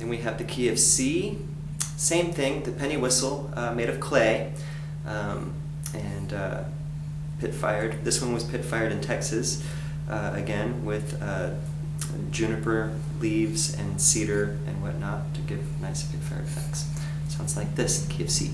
Then we have the key of C. Same thing, the penny whistle uh, made of clay um, and uh, pit fired. This one was pit fired in Texas, uh, again with uh, juniper leaves and cedar and whatnot to give nice pit fired effects. Sounds like this, the key of C.